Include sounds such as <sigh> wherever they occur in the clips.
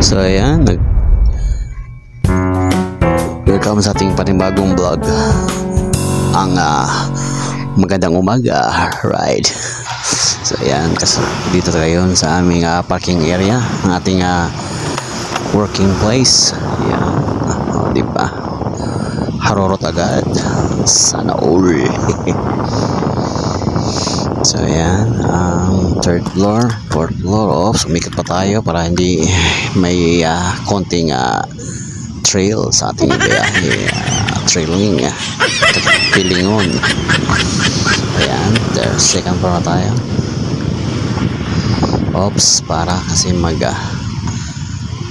So ayan, nag Welcome sa ating panibagong vlog. Ang ah, magandang umaga, right? So ayan, kasi dito tayo sa aming ah, parking area, ang ating ah, working place. Ayan, oh, di ba? Harorot agad. Sana all. <laughs> Ayan, ang third floor, fourth floor, oh, sumikat pa tayo para hindi may ah, konting ah, trail sa ating biyahe, ah, trailing, uh, pilingon. Ayan, there, second floor na tayo. Oops, para kasi mag ah,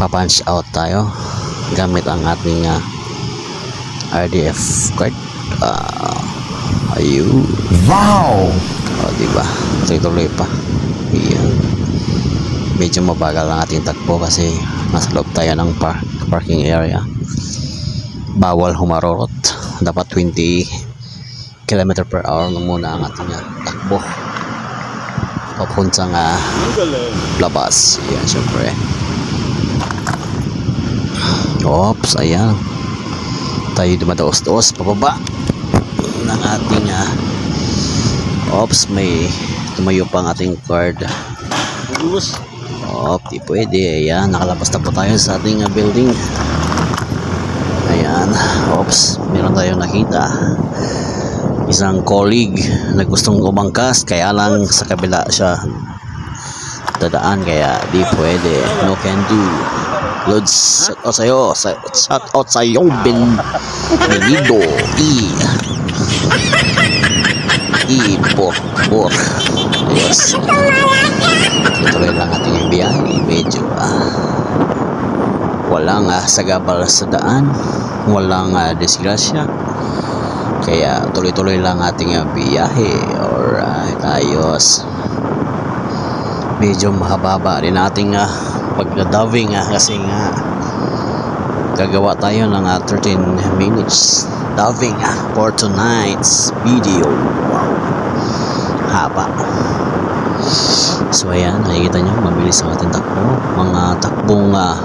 pa-punch out tayo gamit ang ating ah, RDF card. Ah, ayun. Wow! O, di ba? Tuloy-tuloy pa. Iyan. Medyo mabagal ang ating takbo kasi nasa loob tayo ng par parking area. Bawal humarorot. Dapat 20 km per hour lang muna ang ating ah, takbo. Papuntang uh, labas. Yan, syempre. Oops, ayan. Tayo dumadaos-daos pababa ng ating ah, Ops, may tumayo pa ang ating card. Bus. Op, di pwede. Ayan, nakalabas na po tayo sa ating uh, building. Ayan, ops, meron tayong nakita. Isang colleague na gustong umangkas, kaya lang sa kabila siya dadaan, kaya di pwede. No can do. Lods, shout out sa'yo. Sa- Shout out sa'yo, Ben <laughs> Benido. E. Por. Yes. Tuloy lang ating biyahe. Medyo ah, walang ah, sagabal sa daan. Walang ah, disgrasya. Kaya tuloy-tuloy lang ating ah, biyahe. Alright, ayos. Medyo mahaba rin ating ah, pagdadaving ah, kasi nga gagawa tayo ng ah, 13 minutes diving ah, for tonight's video. Haba. So ayan, nakikita nyo, mabilis ang ating takbo. Mga takbong uh,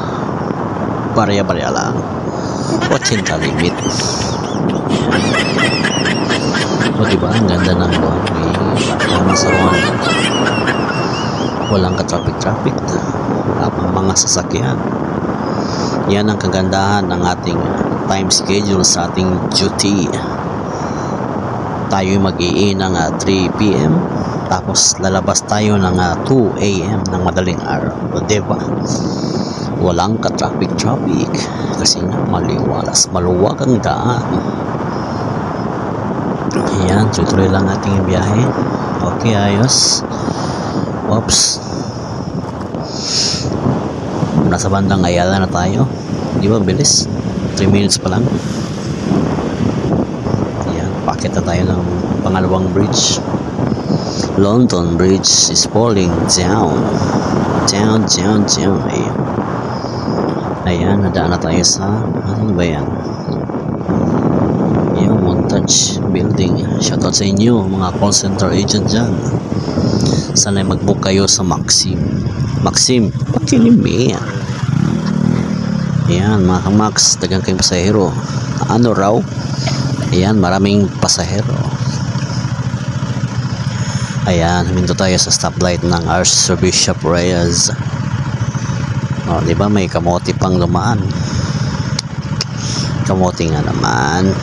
barya-barya lang. Watching the limit. O diba, ang ganda ng buwan. May sa buwan. Walang ka-traffic-traffic. Wala pang mga sasakyan. Yan ang kagandahan ng ating time schedule sa ating duty. Tayo mag-i ng ah, 3 p.m. Tapos lalabas tayo ng ah, 2 a.m. ng madaling araw. O, diba? Walang ka-traffic-traffic. Kasi nga maliwalas, maluwag ang daan. Ayan, tuloy lang ating biyahe. Okay, ayos. Oops. Nasa bandang Ayala na tayo. Di ba, bilis? 3 minutes pa lang. Pakit na tayo ng pangalawang bridge. London Bridge is falling down. Down, down, down. Ayan. Ayan, nadaan na tayo sa, ano ba yan? Yung montage building. Shoutout sa inyo, mga call center agent dyan. Sana mag-book kayo sa Maxim. Maxim, pakinimi. Ayan, mga kamax, dagang kayong pasahero. Ano raw? Ayan, maraming pasahero. Ayan, huminto tayo sa stoplight ng Archbishop Reyes. O, di ba may kamote pang lumaan? Kamote nga naman.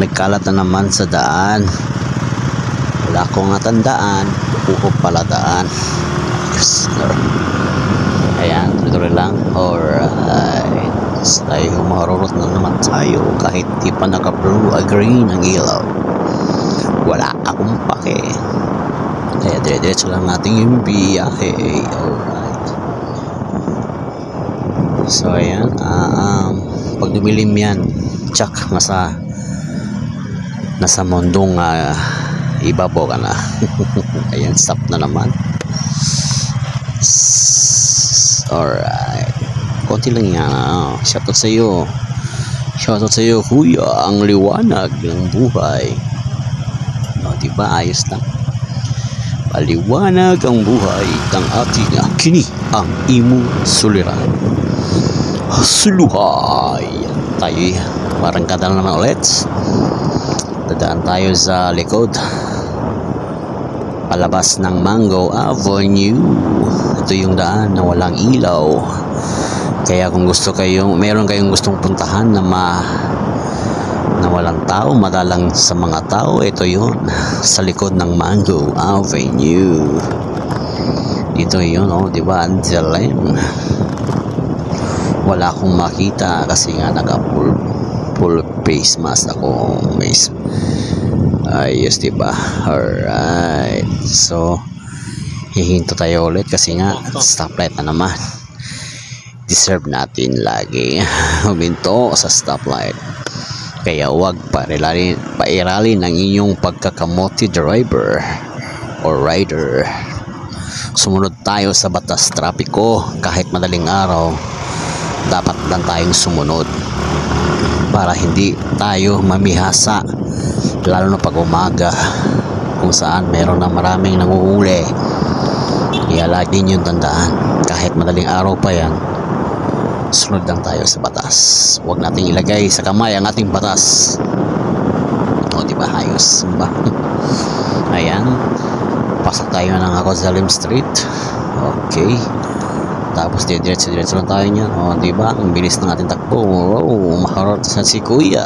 Nagkalat na naman sa daan. Wala akong natandaan. Upo pala daan. Ayan, tuloy-tuloy lang. Alright. Tayo marurot na naman tayo kahit di pa naka-blue a green ang ilaw. Wala akong pake. Kaya dire-diretso lang natin yung biyahe. Alright. So, ayan. ah, um, pag dumilim yan, tsak, nasa nasa mundong ah, ibabaw ka na. <laughs> ayan, stop na naman. Alright. Konti lang yan. ah. Shoutout sa iyo. Shoutout sa iyo, kuya. Ang liwanag ng buhay. O, diba? Ayos lang. Paliwanag ang buhay ng ating kini ang imo suliran. Suluhay! Tayo parang kadal naman ulit. Dadaan tayo sa likod. Palabas ng Mango Avenue. Ito yung daan na walang ilaw. Kaya kung gusto kayong, meron kayong gustong puntahan na ma na walang tao, madalang sa mga tao, ito yun, sa likod ng Mango Avenue. Dito yun, oh, di ba? Antilen. Wala akong makita kasi nga naka full, full face mask ako. Face. Ayos, di ba? Alright. So, hihinto tayo ulit kasi nga stoplight na naman. Deserve natin lagi <laughs> huminto sa stoplight. Kaya huwag pairalin, pairalin ang inyong pagkakamoti driver or rider. Sumunod tayo sa batas trapiko kahit madaling araw. Dapat lang tayong sumunod para hindi tayo mamihasa lalo na pag umaga kung saan meron na maraming nanguhuli. Kaya lagi niyong tandaan kahit madaling araw pa yan sunod lang tayo sa batas. Huwag nating ilagay sa kamay ang ating batas. O, di ba? Ayos. Ba? <laughs> Ayan. Pasok tayo ng Agozalim Street. Okay. Tapos diretso-diretso lang tayo niyan. O, di ba? Ang bilis ng ating takbo. Wow, makarot sa si Kuya.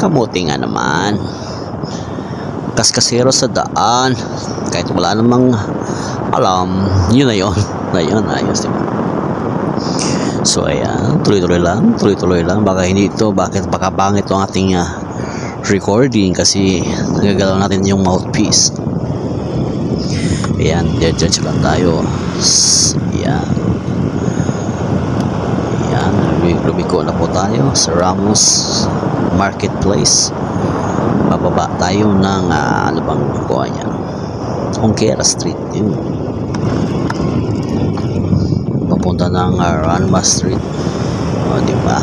Kamuti nga naman. Kaskasero sa daan. Kahit wala namang alam. Yun na yun. <laughs> Na yun. Ayos, di ba? So ayan, tuloy-tuloy lang, tuloy-tuloy lang. Baka hindi ito, bakit baka bangit ang ating uh, recording kasi nagagalaw natin yung mouthpiece. Ayan, diretso lang tayo. Ayan, lumiko na po tayo sa Ramos Marketplace. Bababa tayo ng ah, ano bang kuha niya? Ongkera Street. Yun. Papunta ng uh, Ranma Street. O di ba?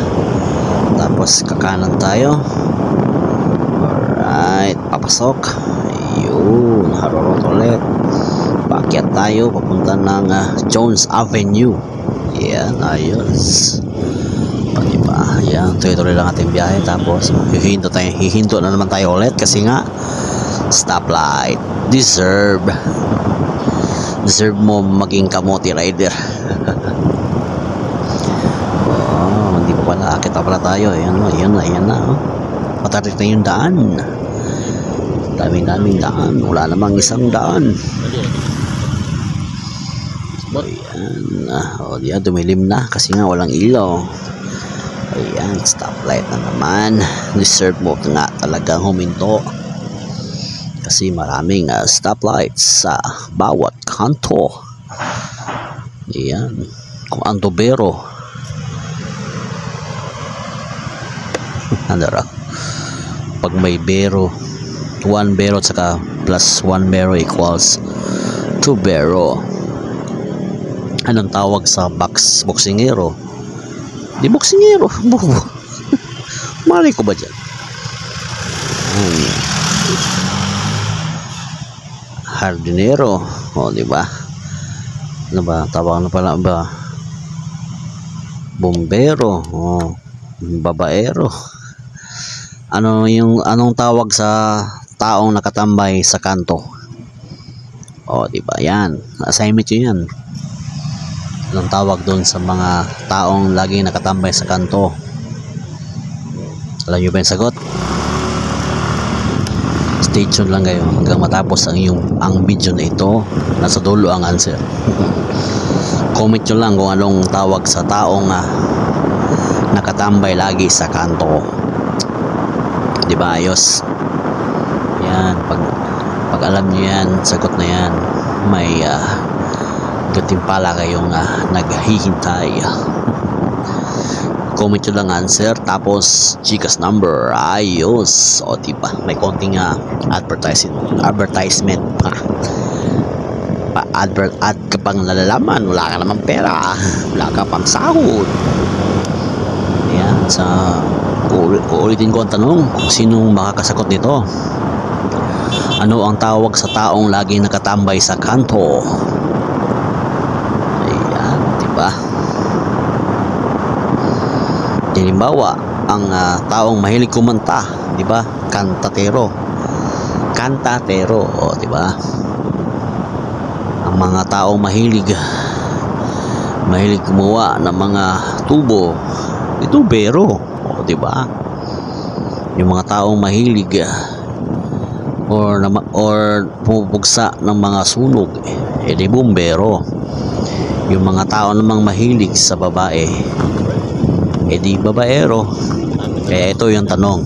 Tapos kakanan tayo. Alright papasok. Ayun harurot ulit. Paakyat tayo papunta ng uh, Jones Avenue. Yan ayos o di ba yan tuloy-tuloy lang ating biyahe. Tapos hihinto tayo hihinto na naman tayo ulit kasi nga stoplight. Deserve. Deserve mo maging kamote rider. <laughs> Oh, hindi pa pala. Akit pa pala tayo. Ayan o, ayan na, ayan na oh. matarik na yung daan. Daming daming daan. Wala namang isang daan. Ayan o diyan dumilim na kasi nga walang ilaw ayan stoplight na naman deserve mo nga talagang huminto kasi maraming uh, stoplights sa bawat kanto. Ayan. Kung ang tubero. ano raw? Pag may bero, 1 bero at saka plus 1 bero equals 2 bero. Anong tawag sa box boxingero? Di boxingero. Bubo. <laughs> Mali ko ba dyan? Hmm. Hardinero. O di ba? Ano ba? Tawag na pala ba? Bombero. O babaero. Ano yung anong tawag sa taong nakatambay sa kanto? O di ba? Yan. Assignment yun yan anong tawag doon sa mga taong laging nakatambay sa kanto. Alam nyo ba yung sagot? Stay tuned lang kayo hanggang matapos ang yung ang video na ito. Nasa dulo ang answer. <laughs> Comment nyo lang kung anong tawag sa taong uh, nakatambay lagi sa kanto. Di ba ayos? Yan pag pag alam nyo yan sagot na yan. May uh, gatimpala kayong uh, naghihintay. Comment nyo lang answer tapos chicas number. Ayos. O diba? May konting uh, advertising advertisement pa. Pa advert ad ka pang wala ka naman pera. Wala ka pang sahod. Yan sa uulitin ko ang tanong kung sinong makakasagot nito. Ano ang tawag sa taong laging nakatambay sa kanto? Ba? Halimbawa, ang ah, taong mahilig kumanta, di ba? Kantatero. Kantatero, di ba? Ang mga taong mahilig mahilig gumawa ng mga tubo, itubero, o di ba? Yung mga taong mahilig ah, or or pumupugsa ng mga sunog, eh di bumbero. Yung mga tao namang mahilig sa babae, eh di babaero. Kaya ito yung tanong.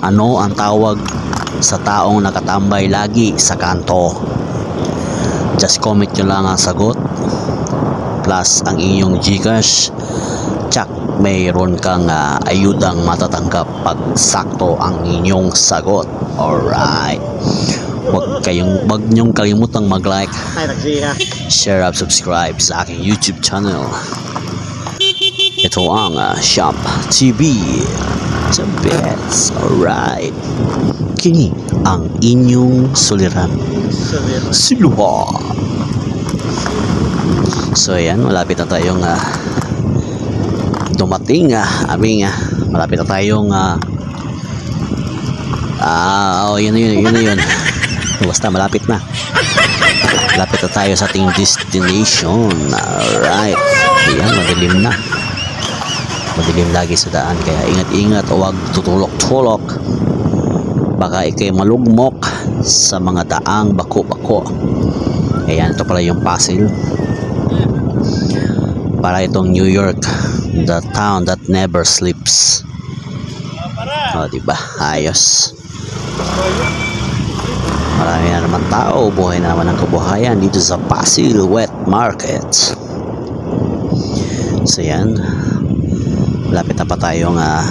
Ano ang tawag sa taong nakatambay lagi sa kanto? Just comment nyo lang ang sagot plus ang inyong Gcash tsak mayroon kang ah, ayudang matatanggap pag sakto ang inyong sagot. Alright. Huwag kayong, wag niyong kalimutang mag-like, share at subscribe sa aking YouTube channel. Ito ang ah, Shop TV. The best. Alright. Kini ang inyong suliran. Siluha. So ayan, malapit na tayong ah, dumating ah, aming ah, malapit na tayong ah, ah, oh, yun yun, yun yun. Basta malapit na. Malapit na tayo sa ating destination. Alright. Ayan, madilim na. Madilim lagi sa daan, kaya ingat-ingat o wag tutulok-tulok. Baka ikay malugmok sa mga daang bako-bako. Ayan, ito pala yung puzzle. Para itong New York, the town that never sleeps. O, diba? Ayos. Marami na naman tao, buhay na naman ang kabuhayan dito sa Pasig Wet Market. So yan, malapit na pa tayong ah,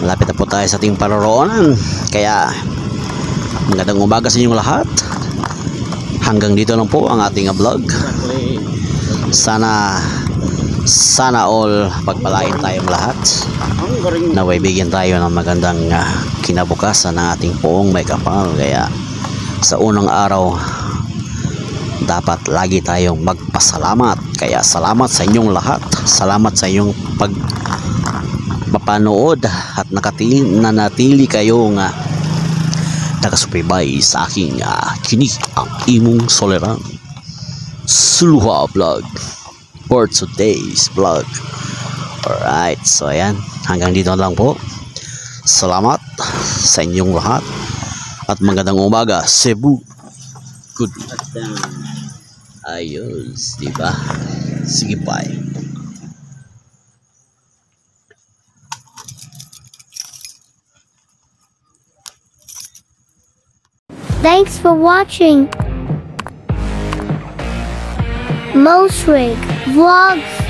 malapit na po tayo sa ating paroroonan. Kaya, magandang umaga sa inyong lahat. Hanggang dito lang po ang ating vlog. Sana sana all pagpalain tayong lahat. Naway bigyan tayo ng magandang ah, kinabukasan ng ating poong may kapal. Kaya sa unang araw dapat lagi tayong magpasalamat. Kaya salamat sa inyong lahat. Salamat sa inyong pag mapanood at nakatili, nanatili kayo nga nakasubaybay sa aking uh, kini ang imong soleran. Suluha Vlog for today's vlog. Alright, so ayan. Hanggang dito lang po. Salamat sa inyong lahat. At magandang umaga, Cebu. Good. Ayos, di ba? Sige, bye. Thanks for watching. Mouse Rig Vlogs.